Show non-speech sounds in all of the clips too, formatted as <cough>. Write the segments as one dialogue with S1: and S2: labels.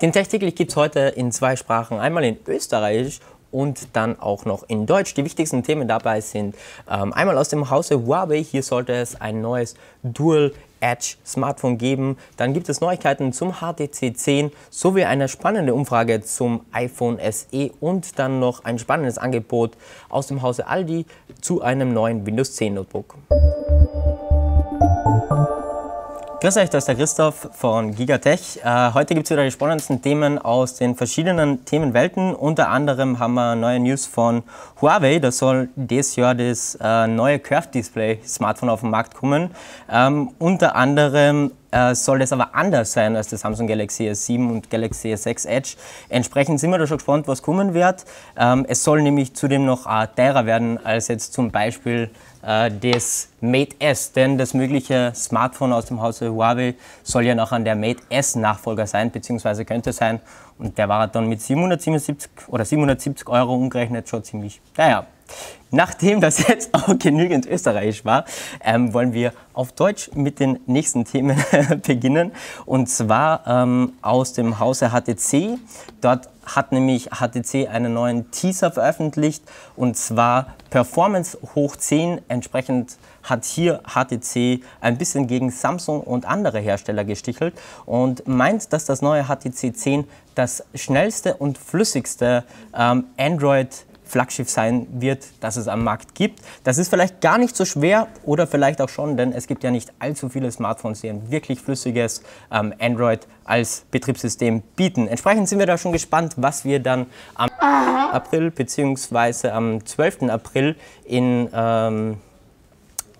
S1: Den Techtäglich gibt es heute in zwei Sprachen, einmal in Österreichisch und dann auch noch in Deutsch. Die wichtigsten Themen dabei sind ähm, einmal aus dem Hause Huawei. Hier sollte es ein neues Dual Edge Smartphone geben. Dann gibt es Neuigkeiten zum HTC 10 sowie eine spannende Umfrage zum iPhone SE und dann noch ein spannendes Angebot aus dem Hause Aldi zu einem neuen Windows 10 Notebook. Grüß euch, das ist der Christoph von Gigatech. Äh, heute gibt es wieder die spannendsten Themen aus den verschiedenen Themenwelten. Unter anderem haben wir neue News von Huawei. Da soll dieses Jahr das äh, neue Curved Display Smartphone auf den Markt kommen. Ähm, unter anderem äh, soll das aber anders sein als das Samsung Galaxy S7 und Galaxy S6 Edge. Entsprechend sind wir da schon gespannt, was kommen wird. Ähm, es soll nämlich zudem noch teurer werden als jetzt zum Beispiel das Mate S, denn das mögliche Smartphone aus dem Hause Huawei soll ja noch an der Mate S Nachfolger sein, beziehungsweise könnte sein. Und der war dann mit 777 oder 770 Euro umgerechnet schon ziemlich, naja, Nachdem das jetzt auch genügend österreichisch war, ähm, wollen wir auf Deutsch mit den nächsten Themen <laughs> beginnen. Und zwar ähm, aus dem Hause HTC. Dort hat nämlich HTC einen neuen Teaser veröffentlicht und zwar Performance hoch 10. Entsprechend hat hier HTC ein bisschen gegen Samsung und andere Hersteller gestichelt und meint, dass das neue HTC 10 das schnellste und flüssigste ähm, Android Flaggschiff sein wird, das es am Markt gibt. Das ist vielleicht gar nicht so schwer oder vielleicht auch schon, denn es gibt ja nicht allzu viele Smartphones, die ein wirklich flüssiges ähm, Android als Betriebssystem bieten. Entsprechend sind wir da schon gespannt, was wir dann am April bzw. am 12. April in ähm,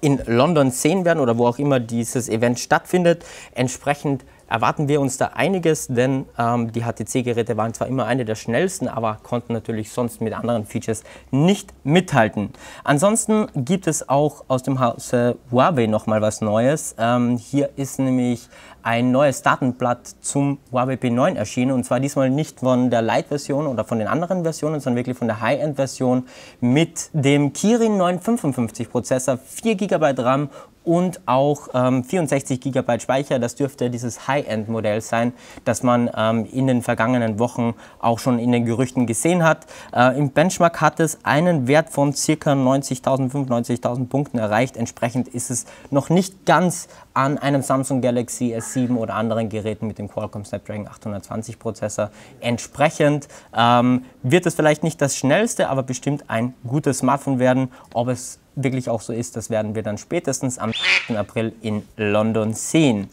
S1: in London sehen werden oder wo auch immer dieses Event stattfindet. Entsprechend erwarten wir uns da einiges, denn ähm, die HTC-Geräte waren zwar immer eine der schnellsten, aber konnten natürlich sonst mit anderen Features nicht mithalten. Ansonsten gibt es auch aus dem Hause Huawei nochmal was Neues. Ähm, hier ist nämlich ein neues Datenblatt zum Huawei P9 erschienen und zwar diesmal nicht von der Lite-Version oder von den anderen Versionen, sondern wirklich von der High-End-Version mit dem Kirin 955 Prozessor, 4 GB RAM und auch ähm, 64 GB Speicher. Das dürfte dieses High-End-Modell sein, das man ähm, in den vergangenen Wochen auch schon in den Gerüchten gesehen hat. Äh, Im Benchmark hat es einen Wert von ca. 90.000, 95.000 Punkten erreicht. Entsprechend ist es noch nicht ganz an einem Samsung Galaxy S7 oder anderen Geräten mit dem Qualcomm Snapdragon 820 Prozessor. Entsprechend ähm, wird es vielleicht nicht das schnellste, aber bestimmt ein gutes Smartphone werden. Ob es wirklich auch so ist, das werden wir dann spätestens am 1. April in London sehen.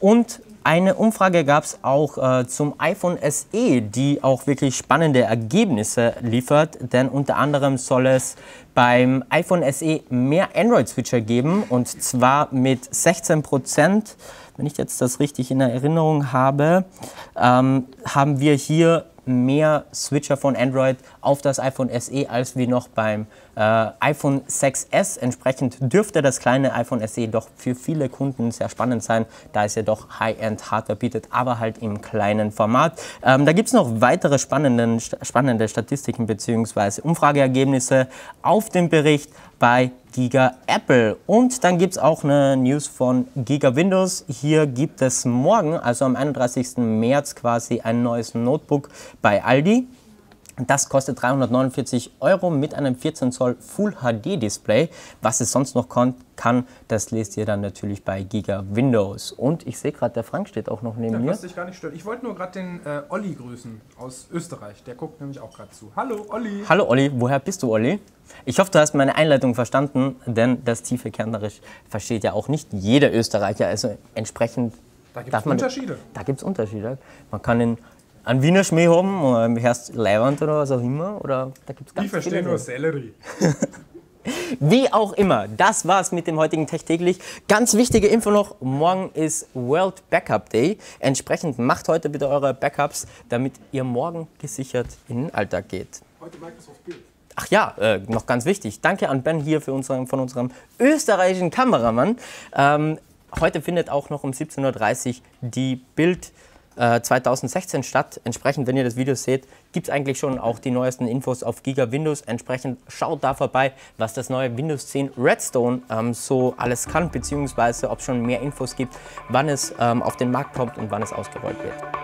S1: Und eine Umfrage gab es auch äh, zum iPhone SE, die auch wirklich spannende Ergebnisse liefert, denn unter anderem soll es beim iPhone SE mehr Android-Switcher geben und zwar mit 16 Prozent. Wenn ich jetzt das richtig in Erinnerung habe, ähm, haben wir hier mehr Switcher von Android auf das iPhone SE als wie noch beim äh, iPhone 6S. Entsprechend dürfte das kleine iPhone SE doch für viele Kunden sehr spannend sein, da es ja doch High-End-Hardware bietet, aber halt im kleinen Format. Ähm, da gibt es noch weitere spannende, spannende Statistiken bzw. Umfrageergebnisse auf dem Bericht bei Giga Apple. Und dann gibt es auch eine News von Giga Windows. Hier gibt es morgen, also am 31. März, quasi ein neues Notebook bei Aldi. Das kostet 349 Euro mit einem 14 Zoll Full HD Display. Was es sonst noch kann, das lest ihr dann natürlich bei Giga Windows. Und ich sehe gerade, der Frank steht auch noch neben mir.
S2: Was dich gar nicht stört. Ich wollte nur gerade den äh, Olli grüßen aus Österreich. Der guckt nämlich auch gerade zu. Hallo Olli.
S1: Hallo Olli, woher bist du Olli? Ich hoffe, du hast meine Einleitung verstanden, denn das tiefe Kärnterisch versteht ja auch nicht jeder Österreicher. Also entsprechend
S2: da gibt es Unterschiede.
S1: Da gibt es Unterschiede. Man kann in einen Wiener Schmäh haben, oder heißt Leiwand oder was auch immer. Oder da gibt's ganz
S2: ich verstehe nur Sellerie. <laughs>
S1: Wie auch immer, das war's mit dem heutigen Tech täglich. Ganz wichtige Info noch, morgen ist World Backup Day. Entsprechend macht heute bitte eure Backups, damit ihr morgen gesichert in den Alltag geht.
S2: Heute Microsoft Bild.
S1: Ach ja, äh, noch ganz wichtig. Danke an Ben hier für unseren, von unserem österreichischen Kameramann. Ähm, heute findet auch noch um 17.30 Uhr die Bild 2016 äh, statt. Entsprechend, wenn ihr das Video seht, gibt es eigentlich schon auch die neuesten Infos auf Giga Windows. Entsprechend schaut da vorbei, was das neue Windows 10 Redstone ähm, so alles kann, beziehungsweise ob es schon mehr Infos gibt, wann es ähm, auf den Markt kommt und wann es ausgerollt wird.